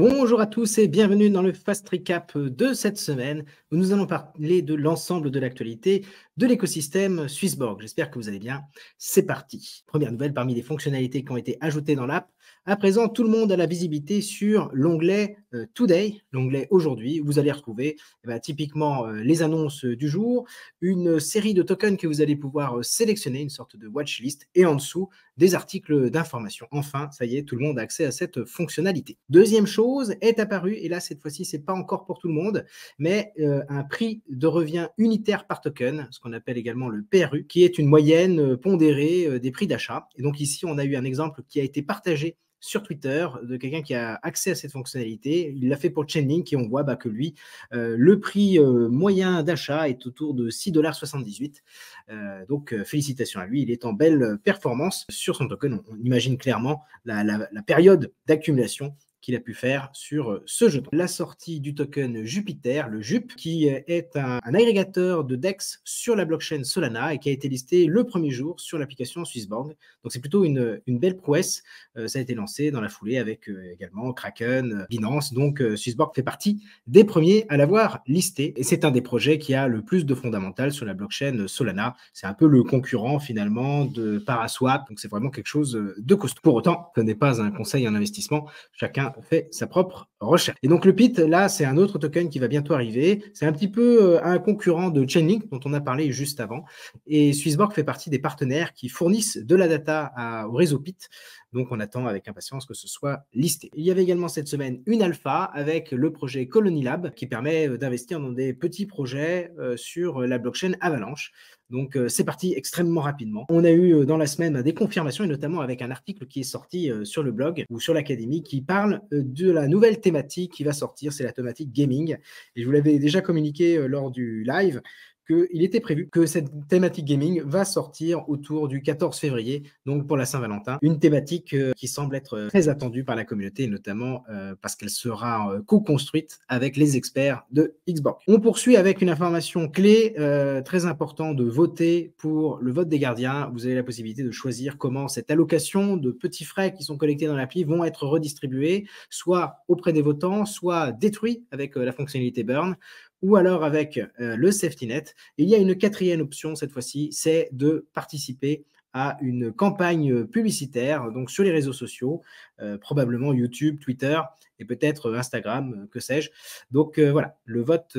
Bonjour à tous et bienvenue dans le Fast Recap de cette semaine où nous allons parler de l'ensemble de l'actualité de l'écosystème Swissborg. J'espère que vous allez bien. C'est parti. Première nouvelle parmi les fonctionnalités qui ont été ajoutées dans l'app. À présent, tout le monde a la visibilité sur l'onglet euh, Today, l'onglet Aujourd'hui. Vous allez retrouver eh ben, typiquement euh, les annonces du jour, une série de tokens que vous allez pouvoir euh, sélectionner, une sorte de watchlist, et en dessous, des articles d'information. Enfin, ça y est, tout le monde a accès à cette fonctionnalité. Deuxième chose est apparue, et là, cette fois-ci, ce n'est pas encore pour tout le monde, mais un prix de revient unitaire par token, ce qu'on appelle également le PRU, qui est une moyenne pondérée des prix d'achat. Et donc ici, on a eu un exemple qui a été partagé sur Twitter de quelqu'un qui a accès à cette fonctionnalité. Il l'a fait pour Chainlink et on voit bah, que lui, euh, le prix euh, moyen d'achat est autour de 6,78$. Euh, donc félicitations à lui, il est en belle performance sur son token. On, imagine clairement la période d'accumulation qu'il a pu faire sur euh, ce jeton. La sortie du token Jupiter, le JUP, qui est un, agrégateur de DEX sur la blockchain Solana et qui a été listé le premier jour sur l'application Swissborg. Donc c'est plutôt une, belle prouesse. Euh, ça a été lancé dans la foulée avec euh, également Kraken, Binance. Donc Swissborg fait partie des premiers à l'avoir listé et c'est un des projets qui a le plus de fondamental sur la blockchain Solana. C'est un peu le concurrent finalement de Paraswap. Donc c'est vraiment quelque chose de costaud. Pour autant, ce n'est pas un conseil en investissement. Chacun fait sa propre recherche. Et donc le PIT, là, c'est un autre token qui va bientôt arriver. C'est un petit peu euh, un concurrent de Chainlink dont on a parlé juste avant. Et Swissborg fait partie des partenaires qui fournissent de la data au réseau PIT. Donc on attend avec impatience que ce soit listé. Il y avait également cette semaine une alpha avec le projet Colony Lab qui permet d'investir dans des petits projets euh, sur la blockchain Avalanche. Donc euh, c'est parti extrêmement rapidement. On a eu dans la semaine des confirmations et notamment avec un article qui est sorti sur le blog ou sur l'académie qui parle de la nouvelle thématique qui va sortir, c'est la thématique gaming. Et je vous l'avais déjà communiqué lors du live qu'il était prévu que cette thématique gaming va sortir autour du 14 février, donc pour la Saint-Valentin. Une thématique euh, qui semble être euh, très attendue par la communauté, notamment euh, parce qu'elle sera co-construite avec les experts de Xbox. On poursuit avec une information clé très importante de voter pour le vote des gardiens. Vous avez la possibilité de choisir comment cette allocation de petits frais qui sont collectés dans l'appli vont être redistribués, soit auprès des votants, soit détruits avec la fonctionnalité Burn ou alors avec euh, le safety net. il y a une quatrième option cette fois-ci, c'est de participer à une campagne publicitaire donc sur les réseaux sociaux, euh, probablement YouTube, Twitter et peut-être Instagram, euh, que sais-je. Donc voilà, le vote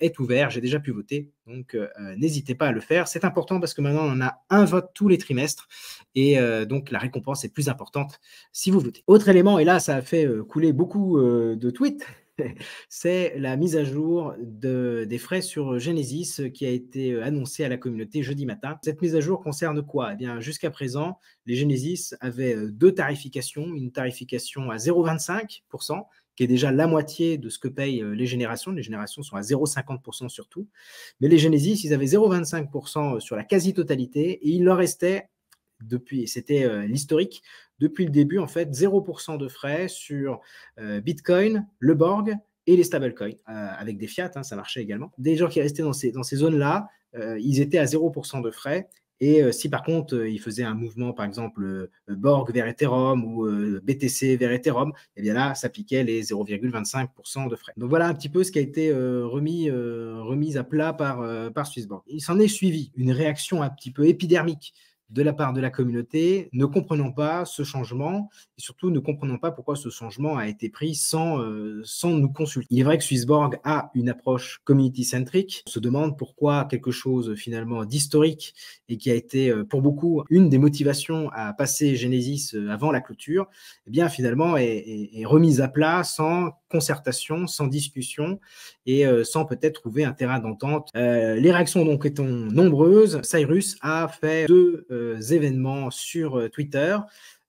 est ouvert, j'ai déjà pu voter, donc n'hésitez pas à le faire. C'est important parce que maintenant on a un vote tous les trimestres et donc la récompense est plus importante si vous votez. Autre élément, et là ça a fait couler beaucoup de tweets, c'est la mise à jour des frais sur Genesis qui a été euh, annoncée à la communauté jeudi matin. Cette mise à jour concerne quoi? Eh bien, jusqu'à présent, les Genesis avaient euh, deux tarifications, une tarification à 0,25%, qui est déjà la moitié de ce que payent euh, les générations. Les générations sont à 0,50% surtout. Mais les Genesis, ils avaient 0,25% sur la quasi-totalité et il leur restait depuis, c'était l'historique, depuis le début, en fait, 0% de frais sur euh, Bitcoin, le Borg et les stablecoins, euh, avec des fiat, hein, ça marchait également. Des gens qui restaient dans ces, dans ces zones-là, euh, ils étaient à 0% de frais. Et si par contre, ils faisaient un mouvement, par exemple, Borg vers Ethereum ou BTC vers Ethereum, eh bien là, s'appliquaient les 0,25% de frais. Donc voilà un petit peu ce qui a été remis, remis à plat par, par Swissborg. Il s'en est suivi une réaction un petit peu épidermique de la part de la communauté, ne comprenant pas ce changement et surtout ne comprenant pas pourquoi ce changement a été pris sans, euh, sans nous consulter. Il est vrai que Swissborg a une approche community-centrique. On se demande pourquoi quelque chose finalement d'historique et qui a été euh, pour beaucoup une des motivations à passer Genesis euh, avant la clôture, eh bien finalement est, remise à plat sans concertation, sans discussion et sans peut-être trouver un terrain d'entente. les réactions donc étant nombreuses, Cyrus a fait deux événements sur euh, Twitter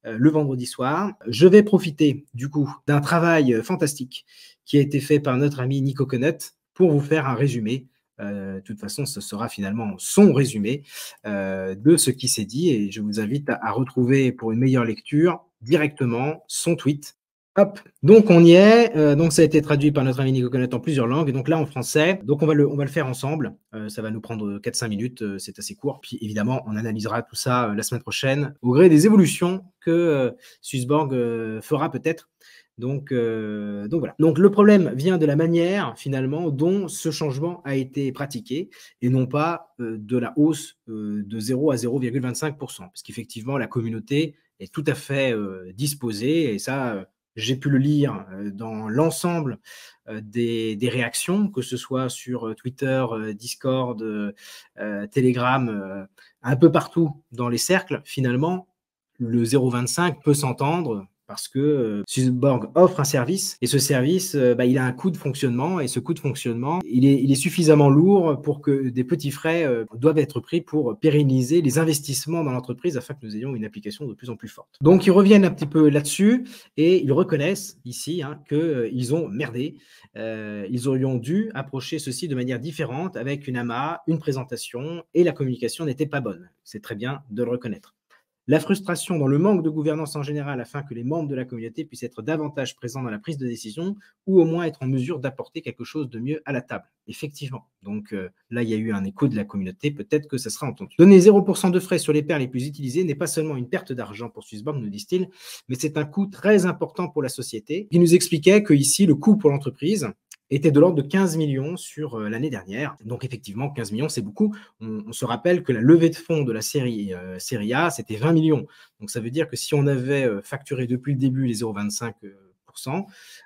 euh, le vendredi soir. Je vais profiter du coup d'un travail fantastique qui a été fait par notre ami Nico Connett pour vous faire un résumé. de toute façon, ce sera finalement son résumé de ce qui s'est dit et je vous invite à, retrouver pour une meilleure lecture directement son tweet Hop, donc on y est. Euh, donc ça a été traduit par notre ami Nico Connett en plusieurs langues. Et donc là en français. Donc on va le, on va le faire ensemble. Euh, ça va nous prendre 4-5 minutes. Euh, c'est assez court. Puis évidemment, on analysera tout ça la semaine prochaine au gré des évolutions que Swissborg fera peut-être Donc, donc voilà. Donc le problème vient de la manière finalement dont ce changement a été pratiqué et non pas de la hausse de 0 à 0,25%. Parce qu'effectivement, la communauté est tout à fait disposée et ça, j'ai pu le lire dans l'ensemble des, réactions, que ce soit sur Twitter, Discord, Telegram, un peu partout dans les cercles. Finalement, le 0,25 peut s'entendre parce que euh, offre un service et ce service, euh, bah, il a un coût de fonctionnement et ce coût de fonctionnement, il est, suffisamment lourd pour que des petits frais euh, doivent être pris pour pérenniser les investissements dans l'entreprise afin que nous ayons une application de plus en plus forte. Donc ils reviennent un petit peu là-dessus et ils reconnaissent ici hein, qu'ils ont merdé. ils aurions dû approcher ceci de manière différente avec une AMA, une présentation et la communication n'était pas bonne. C'est très bien de le reconnaître la frustration dans le manque de gouvernance en général afin que les membres de la communauté puissent être davantage présents dans la prise de décision ou au moins être en mesure d'apporter quelque chose de mieux à la table. Effectivement. Donc euh, là, il y a eu un écho de la communauté, peut-être que ça sera entendu. Donner 0% de frais sur les paires les plus utilisées n'est pas seulement une perte d'argent pour Swissborg, nous disent-ils, mais c'est un coût très important pour la société. Il nous expliquait que ici, le coût pour l'entreprise, était de l'ordre de 15 millions sur euh, l'année dernière. Donc effectivement, 15 millions, c'est beaucoup. On, se rappelle que la levée de fonds de la série, euh, A, c'était 20 millions. Donc ça veut dire que si on avait euh, facturé depuis le début les 0,25%,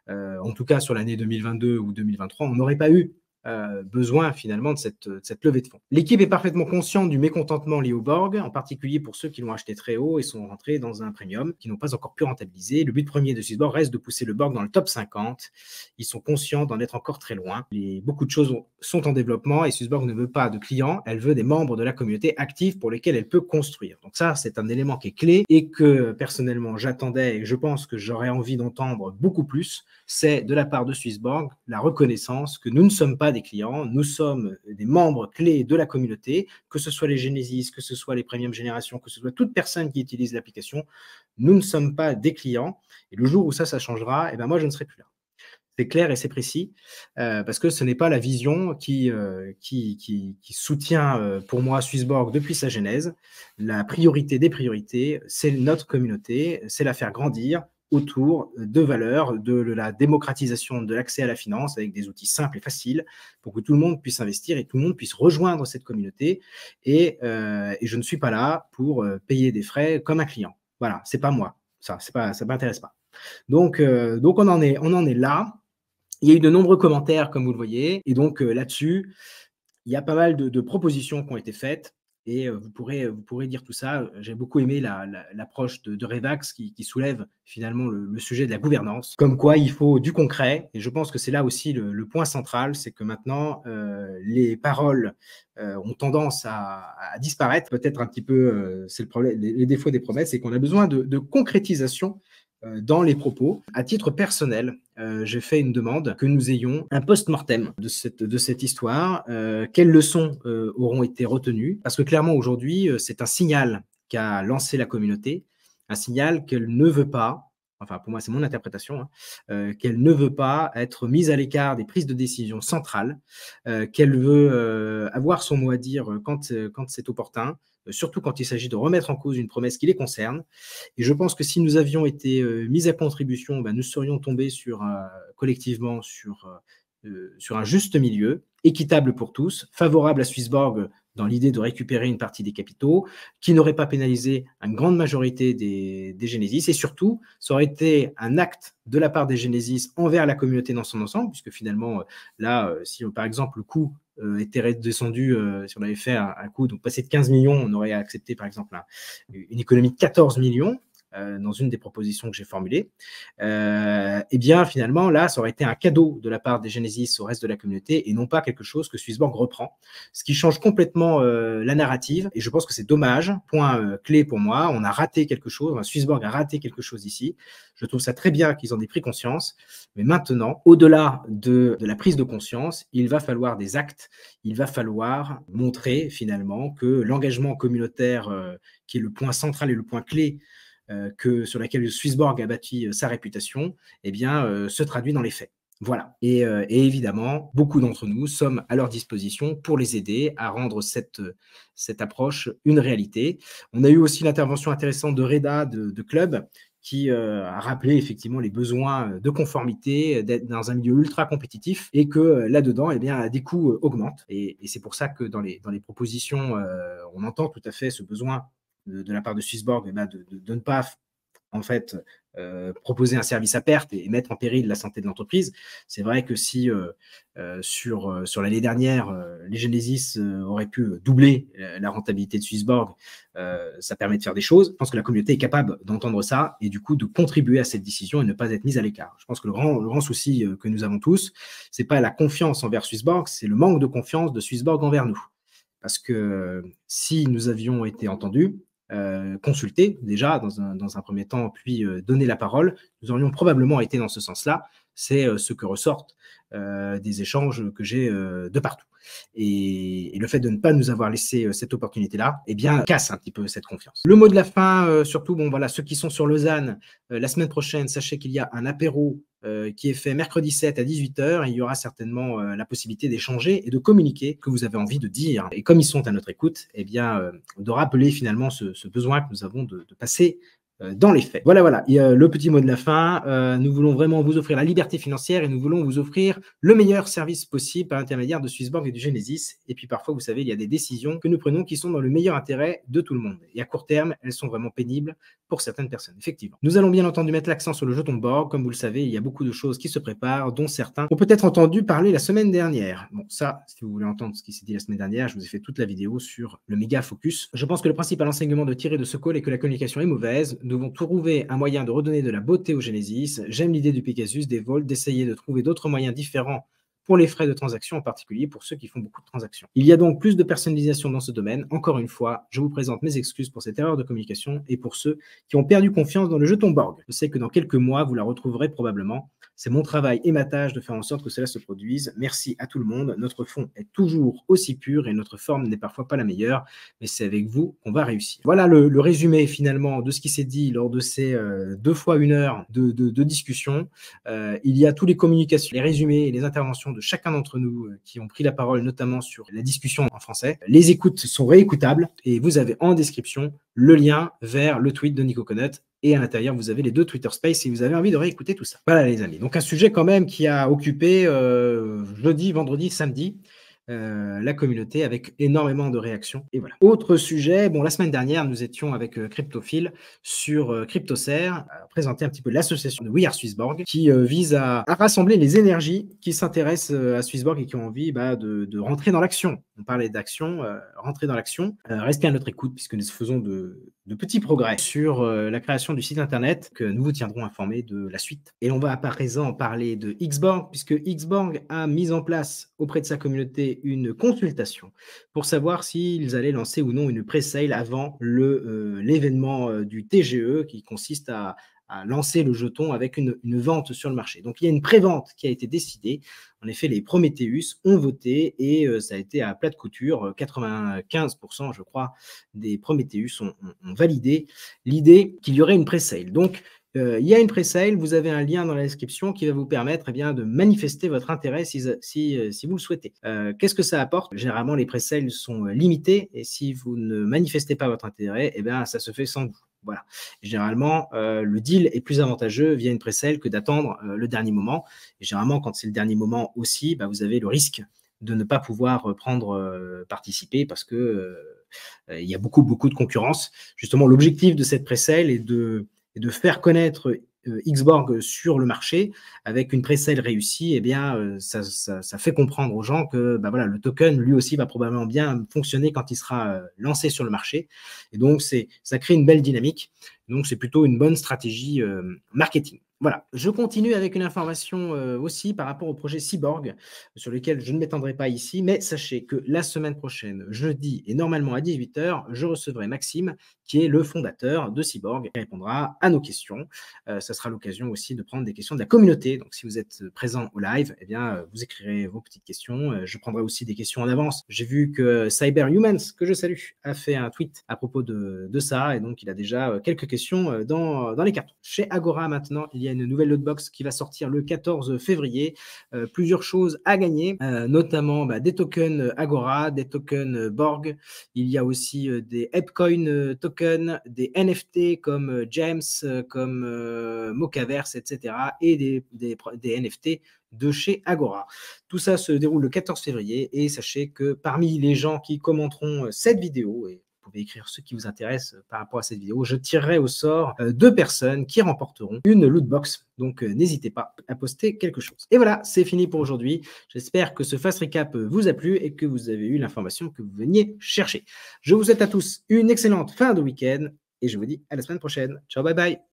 en tout cas sur l'année 2022 ou 2023, on n'aurait pas eu euh, besoin finalement de cette, levée de fonds. L'équipe est parfaitement consciente du mécontentement lié au Borg, en particulier pour ceux qui l'ont acheté très haut et sont rentrés dans un premium, qui n'ont pas encore pu rentabiliser. Le but premier de Swissborg reste de pousser le Borg dans le top 50. Ils sont conscients d'en être encore très loin. Beaucoup de choses sont en développement et Swissborg ne veut pas de clients, elle veut des membres de la communauté actifs pour lesquels elle peut construire. Donc ça, c'est un élément qui est clé et que personnellement j'attendais et je pense que j'aurais envie d'entendre beaucoup plus, c'est de la part de Swissborg la reconnaissance que nous ne sommes pas des clients, nous sommes des membres clés de la communauté, que ce soit les Genesis, que ce soit les premium générations, que ce soit toute personne qui utilise l'application, nous ne sommes pas des clients. Et le jour où ça, ça changera, eh ben moi, je ne serai plus là. C'est clair et c'est précis, euh, parce que ce n'est pas la vision qui, euh, qui, qui, soutient euh, pour moi Swissborg depuis sa genèse. La priorité des priorités, c'est notre communauté, c'est la faire grandir, autour de valeurs, de la démocratisation de l'accès à la finance avec des outils simples et faciles pour que tout le monde puisse investir et tout le monde puisse rejoindre cette communauté. Et, euh, je ne suis pas là pour euh, payer des frais comme un client. Voilà, c'est pas moi. Ça, c'est pas, ça m'intéresse pas. Donc, euh, donc on en est, on en est là. Il y a eu de nombreux commentaires, comme vous le voyez, et donc là-dessus, il y a pas mal de propositions qui ont été faites et vous pourrez, vous pourrez dire tout ça. J'ai beaucoup aimé l'approche de, Revax qui, soulève finalement le, sujet de la gouvernance, comme quoi il faut du concret. Et je pense que c'est là aussi le, point central, c'est que maintenant, les paroles ont tendance à, disparaître. Peut-être un petit peu, c'est le problème, les, défauts des promesses, c'est qu'on a besoin de, concrétisation euh, dans les propos. À titre personnel, euh, j'ai fait une demande que nous ayons un post-mortem de cette, de cette histoire. Euh, quelles leçons auront été retenues? Parce que clairement, aujourd'hui, c'est un signal qu'a lancé la communauté, un signal qu'elle ne veut pas, enfin pour moi c'est mon interprétation, hein, qu'elle ne veut pas être mise à l'écart des prises de décision centrales, qu'elle veut avoir son mot à dire quand, quand c'est opportin, euh, surtout quand il s'agit de remettre en cause une promesse qui les concerne. Et je pense que si nous avions été euh, mis à contribution, ben, nous serions tombés sur, collectivement sur, euh, sur un juste milieu, équitable pour tous, favorable à Swissborg dans l'idée de récupérer une partie des capitaux, qui n'aurait pas pénalisé une grande majorité des, des, et surtout, ça aurait été un acte de la part des Genesis envers la communauté dans son ensemble, puisque finalement, là, si par exemple le coût euh, était redescendu, euh, si on avait fait un, un, coup, donc passé de 15 millions, on aurait accepté par exemple une économie de 14 millions. Euh, dans une des propositions que j'ai formulées, euh, eh bien finalement là, ça aurait été un cadeau de la part des Genesis au reste de la communauté et non pas quelque chose que Swissborg reprend, ce qui change complètement euh, la narrative. Et je pense que c'est dommage. Point clé pour moi, on a raté quelque chose, Swissborg a raté quelque chose ici. Je trouve ça très bien qu'ils en aient pris conscience, mais maintenant, au-delà de, de la prise de conscience, il va falloir des actes, il va falloir montrer finalement que l'engagement communautaire, qui est le point central et le point clé euh, que, sur laquelle le Swissborg a bâti euh, sa réputation, eh bien, euh, se traduit dans les faits. Voilà. Et, évidemment, beaucoup d'entre nous sommes à leur disposition pour les aider à rendre cette, cette approche une réalité. On a eu aussi l'intervention intéressante de Reda de, Club qui a rappelé effectivement les besoins de conformité, d'être dans un milieu ultra compétitif et que là-dedans, eh bien, des coûts augmentent. Et, c'est pour ça que dans les, dans les propositions, on entend tout à fait ce besoin de, la part de Swissborg eh ben, de, ne pas en fait euh, proposer un service à perte et, mettre en péril la santé de l'entreprise. C'est vrai que si euh, euh, sur, sur l'année dernière, les Genesis auraient pu doubler la rentabilité de Swissborg, ça permet de faire des choses. Je pense que la communauté est capable d'entendre ça et du coup de contribuer à cette décision et ne pas être mise à l'écart. Je pense que le grand, le grand souci que nous avons tous, c'est pas la confiance envers Swissborg, c'est le manque de confiance de Swissborg envers nous. Parce que si nous avions été entendus, euh, consulter déjà dans un, premier temps, puis euh, donner la parole, nous aurions probablement été dans ce sens-là. C'est euh, ce que ressortent des échanges que j'ai de partout. Et, le fait de ne pas nous avoir laissé euh, cette opportunité-là, eh bien, casse un petit peu cette confiance. Le mot de la fin, euh, surtout, bon, voilà, ceux qui sont sur Lausanne, euh, la semaine prochaine, sachez qu'il y a un apéro qui est fait mercredi 7 à 18h. il y aura certainement la possibilité d'échanger et de communiquer que vous avez envie de dire. Et comme ils sont à notre écoute, eh bien, de rappeler finalement ce, besoin que nous avons de, de passer euh, dans les faits. Voilà, voilà, le petit mot de la fin. Euh, nous voulons vraiment vous offrir la liberté financière et nous voulons vous offrir le meilleur service possible par l'intermédiaire de Swissborg et du Genesis. Et puis parfois, vous savez, il y a des décisions que nous prenons qui sont dans le meilleur intérêt de tout le monde. Et à court terme, elles sont vraiment pénibles pour certaines personnes, effectivement. Nous allons bien entendu mettre l'accent sur le jeton Borg. Comme vous le savez, il y a beaucoup de choses qui se préparent, dont certains ont peut-être entendu parler la semaine dernière. Bon, ça, si vous voulez entendre ce qui s'est dit la semaine dernière, je vous ai fait toute la vidéo sur le méga focus. Je pense que le principal enseignement de tirer de ce call est que la communication est mauvaise devons trouver un moyen de redonner de la beauté au Genesis. J'aime l'idée du Pegasus, des vols, d'essayer de trouver d'autres moyens différents pour les frais de transaction, en particulier pour ceux qui font beaucoup de transactions. Il y a donc plus de personnalisation dans ce domaine. Encore une fois, je vous présente mes excuses pour cette erreur de communication et pour ceux qui ont perdu confiance dans le jeton Borg. Je sais que dans quelques mois, vous la retrouverez probablement. C'est mon travail et ma tâche de faire en sorte que cela se produise. Merci à tout le monde. Notre fond est toujours aussi pur et notre forme n'est parfois pas la meilleure, mais c'est avec vous qu'on va réussir. Voilà le, résumé finalement de ce qui s'est dit lors de ces euh, deux fois une heure de, discussion. Euh, il y a tous les communications, les résumés et les interventions de chacun d'entre nous euh, qui ont pris la parole, notamment sur la discussion en français. Les écoutes sont réécoutables et vous avez en description le lien vers le tweet de Nico Connett et à l'intérieur, vous avez les deux Twitter Space si vous avez envie de réécouter tout ça. Voilà les amis. Donc un sujet quand même qui a occupé euh, jeudi, vendredi, samedi. Euh, la communauté avec énormément de réactions. Et voilà. Autre sujet, bon, la semaine dernière, nous étions avec euh, Cryptophile sur euh, présenter un petit peu l'association de We Are Swissborg, qui vise à, rassembler les énergies qui s'intéressent à Swissborg et qui ont envie bah, de, rentrer dans l'action. On parlait d'action, rentrer dans l'action. restez à notre écoute puisque nous faisons de petits progrès sur la création du site internet que nous vous tiendrons informés de la suite. Et on va à présent parler de Xborg puisque Xborg a mis en place auprès de sa communauté une consultation pour savoir s'ils allaient lancer ou non une pré-sale avant euh, l'événement euh, du TGE qui consiste à, lancer le jeton avec une, vente sur le marché. Donc il y a une pré-vente qui a été décidée. En effet, les Prometheus ont voté et euh, ça a été à plat de couture. 95%, je crois, des Prometheus ont, ont validé l'idée qu'il y aurait une pré-sale. Donc il y a une pre-sale, vous avez un lien dans la description qui va vous permettre eh bien, de manifester votre intérêt si, euh, vous le souhaitez. Euh, qu'est-ce que ça apporte? Généralement, les pre-sales sont limités et si vous ne manifestez pas votre intérêt, eh bien, ça se fait sans vous. Voilà. Généralement, le deal est plus avantageux via une pre-sale que d'attendre le dernier moment. Généralement, quand c'est le dernier moment aussi, bah, vous avez le risque de ne pas pouvoir prendre participer parce que il y a beaucoup beaucoup de concurrence. Justement, l'objectif de cette pre-sale est de et de faire connaître euh, Xborg sur le marché avec une pré-sale réussie, eh bien, euh, ça, fait comprendre aux gens que bah voilà, le token, lui aussi, va probablement bien fonctionner quand il sera euh, lancé sur le marché. Et donc, ça crée une belle dynamique. Donc, c'est plutôt une bonne stratégie marketing. Voilà, je continue avec une information euh, aussi par rapport au projet Cyborg, sur lequel je ne m'étendrai pas ici, mais sachez que la semaine prochaine, jeudi et normalement à 18h, je recevrai Maxime, qui est le fondateur de Cyborg, qui répondra à nos questions. Euh, ça sera l'occasion aussi de prendre des questions de la communauté. Donc si vous êtes présent au live, eh bien, euh, vous écrirez vos petites questions. je prendrai aussi des questions en avance. J'ai vu que Cyberhumans, que je salue, a fait un tweet à propos de, de ça, et donc il a déjà quelques questions question dans, dans les cartons. Chez Agora maintenant, il y a une nouvelle lootbox qui va sortir le 14 février. plusieurs choses à gagner, notamment bah, des tokens Agora, des tokens Borg. Il y a aussi des Epcoin tokens, des NFT comme James, comme Mocaverse, etc. et des, des, des NFT de chez Agora. Tout ça se déroule le 14 février et sachez que parmi les gens qui commenteront euh, cette vidéo, et pouvez écrire ce qui vous intéresse euh, par rapport à cette vidéo, je tirerai au sort euh, deux personnes qui remporteront une lootbox. Donc n'hésitez pas à poster quelque chose. Et voilà, c'est fini pour aujourd'hui. J'espère que ce fast recap vous a plu et que vous avez eu l'information que vous veniez chercher. Je vous souhaite à tous une excellente fin de week-end et je vous dis à la semaine prochaine. Ciao, bye bye.